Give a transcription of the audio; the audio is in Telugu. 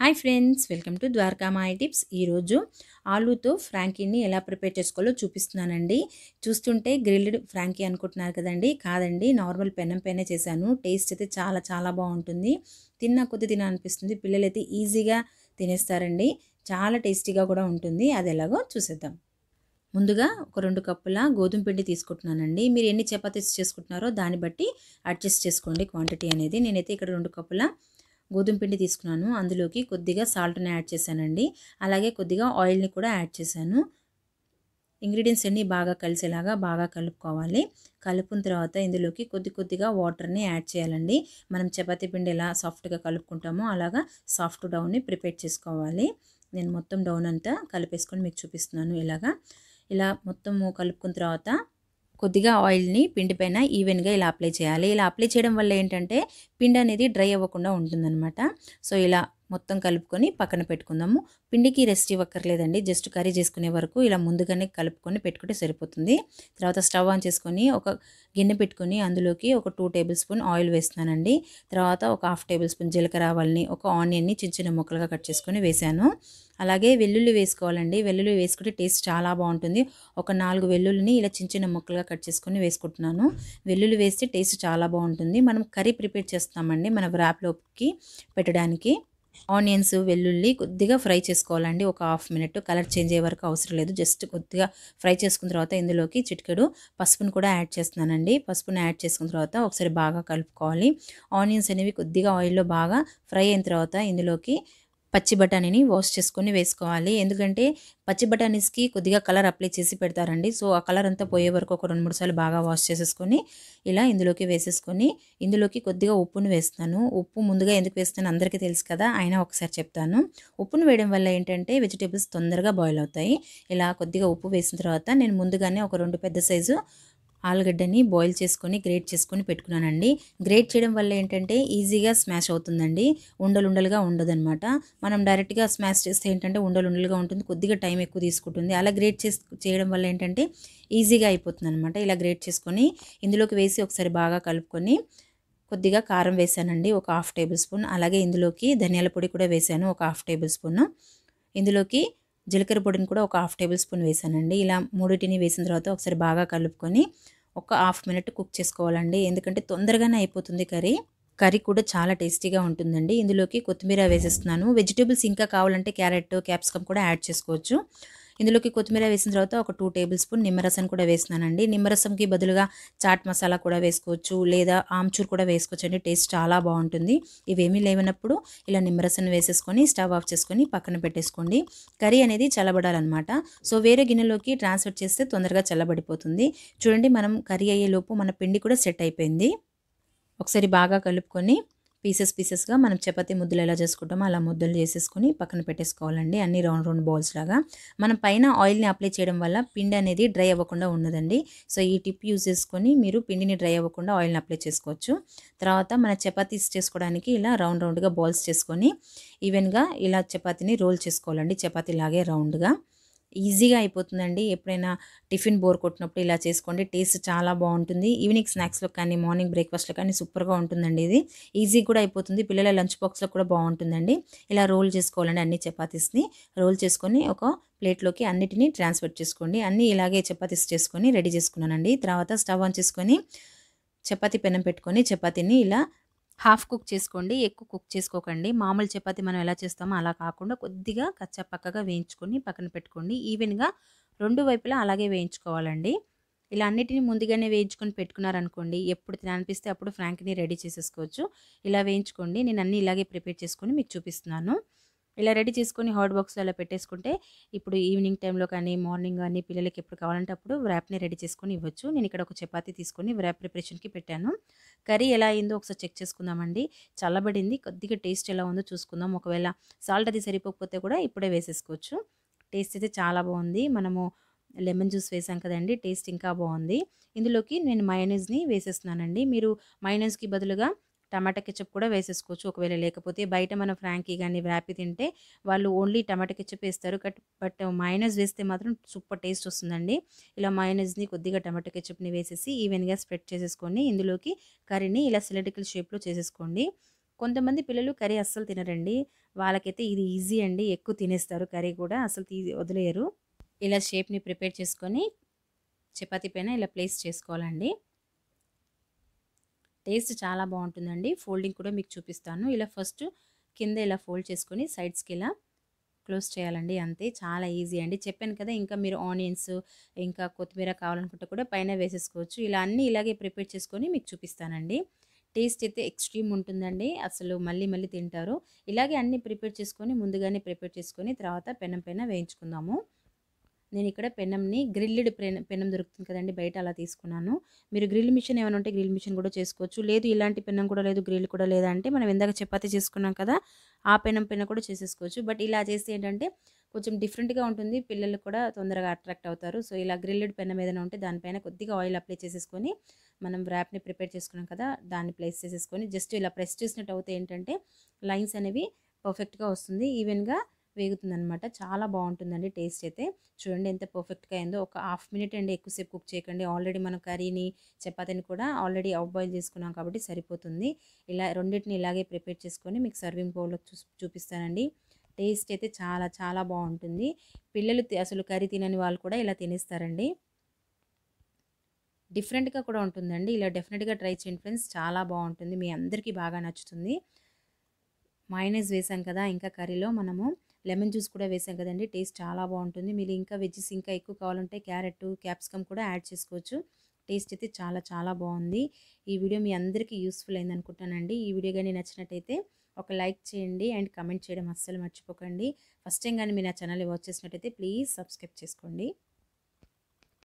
Hi friends welcome to Dwaraka Maya tips. ఈరోజు ఆలూతో ఫ్రాంకీని ఎలా ప్రిపేర్ చేసుకోవాలో చూపిస్తున్నానండి. చూస్తుంటే గ్రిల్డ్ ఫ్రాంకీ అనుకుంటున్నారు కదండి. కాదండి నార్మల్ పెనం పైన చేశాను. టేస్ట్ అయితే చాలా చాలా బాగుంటుంది. తిన్న కొద్ది తిన అనిపిస్తుంది. పిల్లలైతే ఈజీగా తినేస్తారండి. చాలా టేస్టీగా కూడా ఉంటుంది. అది ఎలాగో చూసేద్దాం. ముందుగా ఒక రెండు కప్పుల గోధుమ పిండి తీసుకుంటున్నానండి. మీరు ఎన్ని చపాతీస్ చేసుకుంటున్నారో దాన్ని బట్టి అడ్జస్ట్ చేసుకోండి క్వాంటిటీ అనేది. నేనైతే ఇక్కడ రెండు కప్పుల గోధుమ పిండి తీసుకున్నాను. అందులోకి కొద్దిగా సాల్ట్ని యాడ్ చేశానండి. అలాగే కొద్దిగా ఆయిల్ని కూడా యాడ్ చేశాను. ఇంగ్రీడియంట్స్ అన్నీ బాగా కలిసేలాగా బాగా కలుపుకోవాలి. కలుపుకున్న తర్వాత ఇందులోకి కొద్ది కొద్దిగా వాటర్ని యాడ్ చేయాలండి. మనం చపాతీ పిండి ఎలా సాఫ్ట్గా కలుపుకుంటామో అలాగా సాఫ్ట్ డౌన్ని ప్రిపేర్ చేసుకోవాలి. నేను మొత్తం డౌన్ అంతా కలిపేసుకొని మీకు చూపిస్తున్నాను ఇలాగా. ఇలా మొత్తము కలుపుకున్న తర్వాత కొద్దిగా ఆయిల్ని పిండి పైన ఈవెన్గా ఇలా అప్లై చేయాలి. ఇలా అప్లై చేయడం వల్ల ఏంటంటే పిండి అనేది డ్రై అవ్వకుండా ఉంటుందన్నమాట. సో ఇలా మొత్తం కలుపుకొని పక్కన పెట్టుకుందాము. పిండికి రెస్ట్ ఇవ్వక్కర్లేదండి. జస్ట్ కర్రీ చేసుకునే వరకు ఇలా ముందుగానే కలుపుకొని పెట్టుకుంటే సరిపోతుంది. తర్వాత స్టవ్ ఆన్ చేసుకొని ఒక గిన్నె పెట్టుకొని అందులోకి ఒక టూ టేబుల్ స్పూన్ ఆయిల్ వేస్తున్నానండి. తర్వాత ఒక హాఫ్ టేబుల్ స్పూన్ జీలకర్ర ఆవాల్ని ఒక ఆనియన్ని చిన్న చిన్న ముక్కలుగా కట్ చేసుకొని వేశాను అలాగే వెల్లుల్లి వేసుకోవాలండి. వెల్లుల్లి వేసుకుంటే టేస్ట్ చాలా బాగుంటుంది. ఒక నాలుగు వెల్లుల్లిని ఇలా చిన్న చిన్న ముక్కలుగా కట్ చేసుకొని వేసుకుంటున్నాను. వెల్లుల్లి వేస్తే టేస్ట్ చాలా బాగుంటుంది. మనం కర్రీ ప్రిపేర్ చేస్తామండి మన వ్రాప్లోకి పెట్టడానికి. ఆనియన్స్ వెల్లుల్లి కొద్దిగా ఫ్రై చేసుకోవాలండి. ఒక హాఫ్ మినిట్ కలర్ చేంజ్ అయ్యే వరకు అవసరం లేదు. జస్ట్ కొద్దిగా ఫ్రై చేసుకున్న తర్వాత ఇందులోకి చిటికెడు పసుపును కూడా యాడ్ చేస్తున్నానండి. పసుపును యాడ్ చేసుకున్న తర్వాత ఒకసారి బాగా కలుపుకోవాలి. ఆనియన్స్ అనేవి కొద్దిగా ఆయిల్లో బాగా ఫ్రై అయిన తర్వాత ఇందులోకి పచ్చి బఠానీని వాష్ చేసుకొని వేసుకోవాలి. ఎందుకంటే పచ్చి బఠానీస్కి కొద్దిగా కలర్ అప్లై చేసి పెడతారండి. సో ఆ కలర్ అంతా పోయే వరకు ఒక రెండు మూడు సార్లు బాగా వాష్ చేసేసుకొని ఇలా ఇందులోకి వేసేసుకొని ఇందులోకి కొద్దిగా ఉప్పును వేస్తాను. ఉప్పు ముందుగా ఎందుకు వేస్తాను అందరికీ తెలుసు కదా అయినా ఒకసారి చెప్తాను. ఉప్పును వేయడం వల్ల ఏంటంటే వెజిటేబుల్స్ తొందరగా బాయిల్ అవుతాయి. ఇలా కొద్దిగా ఉప్పు వేసిన తర్వాత నేను ముందుగానే ఒక రెండు పెద్ద సైజు ఆలుగడ్డని బాయిల్ చేసుకొని గ్రేట్ చేసుకొని పెట్టుకున్నానండి. గ్రేట్ చేయడం వల్ల ఏంటంటే ఈజీగా స్మాష్ అవుతుందండి. ఉండలుండలుగా ఉండదనమాట ఉండదన్నమాట. మనం డైరెక్ట్గా స్మాష్ చేస్తే ఏంటంటే ఉండలుండలుగా ఉంటుంది. కొద్దిగా టైం ఎక్కువ తీసుకుంటుంది. అలా గ్రేట్ చేసి చేయడం వల్ల ఏంటంటే ఈజీగా అయిపోతుంది అనమాట ఇలా గ్రేట్ చేసుకొని ఇందులోకి వేసి ఒకసారి బాగా కలుపుకొని కొద్దిగా కారం వేసానండి. ఒక హాఫ్ టేబుల్ స్పూన్ అలాగే ఇందులోకి ధనియాల పొడి కూడా వేసాను. ఒక హాఫ్ టేబుల్ స్పూన్ ఇందులోకి జీలకర్ర పొడిని కూడా ఒక హాఫ్ టేబుల్ స్పూన్ వేసానండి. ఇలా మూడింటిని వేసిన తర్వాత ఒకసారి బాగా కలుపుకొని ఒక హాఫ్ మినిట్ కుక్ చేసుకోవాలండి. ఎందుకంటే తొందరగానే అయిపోతుంది కర్రీ. కర్రీ కూడా చాలా టేస్టీగా ఉంటుందండి. ఇందులోకి కొత్తిమీర వేసేస్తున్నాను. వెజిటేబుల్స్ ఇంకా కావాలంటే క్యారెట్ క్యాప్సికమ్ కూడా యాడ్ చేసుకోవచ్చు. ఇందులోకి కొత్తిమీర వేసిన తర్వాత ఒక టూ టేబుల్ స్పూన్ నిమ్మరసం కూడా వేస్తున్నానండి. నిమ్మరసంకి బదులుగా చాట్ మసాలా కూడా వేసుకోవచ్చు లేదా ఆమ్చూర్ కూడా వేసుకోవచ్చు అండి టేస్ట్ చాలా బాగుంటుంది. ఇవేమీ లేవనప్పుడు ఇలా నిమ్మరసం వేసేసుకొని స్టవ్ ఆఫ్ చేసుకొని పక్కన పెట్టేసుకోండి. కర్రీ అనేది చల్లబడాలన్నమాట. సో వేరే గిన్నెలోకి ట్రాన్స్ఫర్ చేస్తే తొందరగా చల్లబడిపోతుంది. చూడండి మనం కర్రీ అయ్యేలోపు మన పిండి కూడా సెట్ అయిపోయింది. ఒకసారి బాగా కలుపుకొని పీసెస్ పీసెస్గా మనం చపాతీ ముద్దలు ఎలా చేసుకుంటామో అలా ముద్దలు చేసేసుకొని పక్కన పెట్టేసుకోవాలండి. అన్ని రౌండ్ రౌండ్ బౌల్స్ లాగా. మనం పైన ఆయిల్ని అప్లై చేయడం వల్ల పిండి అనేది డ్రై అవ్వకుండా ఉన్నదండి సో ఈ టిప్ యూజ్ చేసుకొని మీరు పిండిని డ్రై అవ్వకుండా ఆయిల్ని అప్లై చేసుకోవచ్చు. తర్వాత మన చపాతీస్ చేసుకోవడానికి ఇలా రౌండ్ రౌండ్గా బాల్స్ చేసుకొని ఈవెన్గా ఇలా చపాతీని రోల్ చేసుకోవాలండి. చపాతీ లాగే రౌండ్గా. ఈజీగా అయిపోతుందండి. ఎప్పుడైనా టిఫిన్ బోర్ కొట్టినప్పుడు ఇలా చేసుకోండి. టేస్ట్ చాలా బాగుంటుంది. ఈవినింగ్ స్నాక్స్లో కానీ మార్నింగ్ బ్రేక్ఫాస్ట్లో కానీ సూపర్గా ఉంటుందండి ఇది. ఈజీ కూడా అయిపోతుంది. పిల్లల లంచ్ బాక్స్లో కూడా బాగుంటుందండి. ఇలా రోల్ చేసుకోవాలండి అన్ని చపాతీస్ని. రోల్ చేసుకొని ఒక ప్లేట్లోకి అన్నిటినీ ట్రాన్స్ఫర్ చేసుకోండి. అన్నీ ఇలాగే చపాతీస్ చేసుకొని రెడీ చేసుకున్నానండి. తర్వాత స్టవ్ ఆన్ చేసుకొని చపాతీ పెనం పెట్టుకొని చపాతీని ఇలా హాఫ్ కుక్ చేసుకోండి ఎక్కువ కుక్ చేసుకోకండి. మామూలు చపాతి మనం ఎలా చేస్తామో అలా కాకుండా కొద్దిగా కచ్చా పక్కగా వేయించుకొని పక్కన పెట్టుకోండి. ఈవెన్గా రెండు వైపులా అలాగే వేయించుకోవాలండి. ఇలా అన్నిటిని ముందుగానే వేయించుకొని పెట్టుకున్నారనుకోండి ఎప్పుడు తిననిపిస్తే అప్పుడు ఫ్రాంక్ని రెడీ చేసేసుకోవచ్చు. ఇలా వేయించుకోండి. నేను అన్నీ ఇలాగే ప్రిపేర్ చేసుకొని మీకు చూపిస్తున్నాను. ఇలా రెడీ చేసుకొని హాట్ బాక్స్లో అలా పెట్టేసుకుంటే ఇప్పుడు ఈవినింగ్ టైంలో కానీ మార్నింగ్ కానీ పిల్లలకి ఎప్పుడు కావాలంటే అప్పుడు వ్రాప్ని రెడీ చేసుకొని ఇవ్వచ్చు. నేను ఇక్కడ ఒక చపాతి తీసుకొని వ్రాప్ ప్రిపరేషన్కి పెట్టాను. కర్రీ ఎలా అయిందో ఒకసారి చెక్ చేసుకుందామండి. చల్లబడింది కొద్దిగా టేస్ట్ ఎలా ఉందో చూసుకుందాం. ఒకవేళ సాల్ట్ అది సరిపోకపోతే కూడా ఇప్పుడే వేసేసుకోవచ్చు. టేస్ట్ అయితే చాలా బాగుంది. మనము లెమన్ జ్యూస్ వేసాం కదండి టేస్ట్ ఇంకా బాగుంది. ఇందులోకి నేను మయోనైజ్ని వేసేస్తున్నానండి. మీరు మయోనైజ్కి బదులుగా టమాటా కెచప్ కూడా వేసేసుకోవచ్చు. ఒకవేళ లేకపోతే బయట మన ఫ్రాంకీ కానీ వ్రాపి తింటే వాళ్ళు ఓన్లీ టమాటా కెచప్ వేస్తారు. బట్ బట్ మైనస్ వేస్తే మాత్రం సూపర్ టేస్ట్ వస్తుందండి. ఇలా మైనస్ని కొద్దిగా టమాటా కెచప్ని వేసేసి ఈవెన్గా స్ప్రెడ్ చేసేసుకొని ఇందులోకి కర్రీని ఇలా సిలిటికల్ షేప్లో చేసేసుకోండి. కొంతమంది పిల్లలు కర్రీ అస్సలు తినరండి. వాళ్ళకైతే ఇది ఈజీ అండి. ఎక్కువ తినేస్తారు కర్రీ కూడా. అసలు తీ వదిలేయరు. ఇలా షేప్ని ప్రిపేర్ చేసుకొని చపాతీ పైన ఇలా ప్లేస్ చేసుకోవాలండి. టేస్ట్ చాలా బాగుంటుందండి. ఫోల్డింగ్ కూడా మీకు చూపిస్తాను. ఇలా ఫస్ట్ కింద ఇలా ఫోల్డ్ చేసుకొని సైడ్స్కి ఇలా క్లోజ్ చేయాలండి అంతే. చాలా ఈజీ అండి. చెప్పాను కదా ఇంకా మీరు ఆనియన్స్ ఇంకా కొత్తిమీర కావాలనుకుంటే కూడా పైన వేసేసుకోవచ్చు. ఇలా అన్నీ ఇలాగే ప్రిపేర్ చేసుకొని మీకు చూపిస్తానండి. టేస్ట్ అయితే ఎక్స్ట్రీమ్ ఉంటుందండి. అసలు మళ్ళీ మళ్ళీ తింటారు. ఇలాగే అన్నీ ప్రిపేర్ చేసుకొని ముందుగానే ప్రిపేర్ చేసుకొని తర్వాత పెనం పైన వేయించుకుందాము. నేను ఇక్కడ పెనంని గ్రిల్డ్ పెనం దొరుకుతుంది కదండి బయట అలా తీసుకున్నాను. మీరు గ్రిల్ మిషన్ ఏమైనా ఉంటే గ్రిల్ మిషన్ కూడా చేసుకోవచ్చు. లేదు ఇలాంటి పెనం కూడా లేదు గ్రిల్ కూడా లేదంటే మనం ఇందాక చపాతీ చేసుకున్నాం కదా ఆ పెనం పెన కూడా చేసేసుకోవచ్చు. బట్ ఇలా చేస్తే ఏంటంటే కొంచెం డిఫరెంట్గా ఉంటుంది. పిల్లలు కూడా తొందరగా అట్రాక్ట్ అవుతారు. సో ఇలా గ్రిల్డ్ పెనం ఏదైనా ఉంటే దానిపైన కొద్దిగా ఆయిల్ అప్లై చేసేసుకొని మనం ర్యాప్ని ప్రిపేర్ చేసుకున్నాం కదా దాన్ని ప్లేస్ చేసేసుకొని జస్ట్ ఇలా ప్రెస్ చేసినట్టు అవుతే ఏంటంటే లైన్స్ అనేవి పర్ఫెక్ట్గా వస్తుంది. ఈవెన్గా వేగుతుందనమాట చాలా బాగుంటుందండి టేస్ట్ అయితే. చూడండి ఎంత పర్ఫెక్ట్గా అయిందో. ఒక హాఫ్ మినిట్ అండి ఎక్కువసేపు కుక్ చేయకండి. ఆల్రెడీ మనం కర్రీని చపాతీని కూడా ఆల్రెడీ అవుట్ బాయిల్ చేసుకున్నాం కాబట్టి సరిపోతుంది. ఇలా రెండింటిని ఇలాగే ప్రిపేర్ చేసుకొని మీకు సర్వింగ్ బౌల్లో చూ చూపిస్తానండి. టేస్ట్ అయితే చాలా చాలా బాగుంటుంది. పిల్లలు అసలు కర్రీ తినని వాళ్ళు కూడా ఇలా తినేస్తారండి. డిఫరెంట్గా కూడా ఉంటుందండి. ఇలా డెఫినెట్గా ట్రై చేయండి ఫ్రెండ్స్. చాలా బాగుంటుంది. మీ అందరికీ బాగా నచ్చుతుంది. మైనస్ వేసాం కదా ఇంకా కర్రీలో మనము లెమన్ జ్యూస్ కూడా వేసాం కదండి. టేస్ట్ చాలా బాగుంటుంది. మీరు ఇంకా వెజ్జెస్ ఇంకా ఎక్కువ కావాలంటే క్యారెట్ క్యాప్సికమ్ కూడా యాడ్ చేసుకోవచ్చు. టేస్ట్ అయితే చాలా చాలా బాగుంది. ఈ వీడియో మీ అందరికీ యూస్ఫుల్ అయింది అనుకుంటానండి. ఈ వీడియో కానీ నచ్చినట్టయితే ఒక లైక్ చేయండి అండ్ కమెంట్ చేయడం అస్సలు మర్చిపోకండి. ఫస్ట్ టైం కానీ మీరు నా ఛానల్ వాచ్ చేసినట్టయితే ప్లీజ్ సబ్స్క్రైబ్ చేసుకోండి.